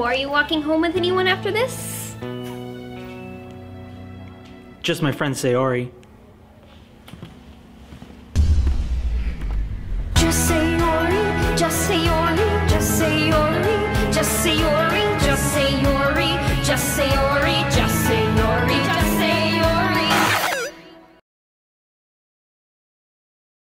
Are you walking home with anyone after this? Just my friend Sayori. Just Sayori, just Sayori.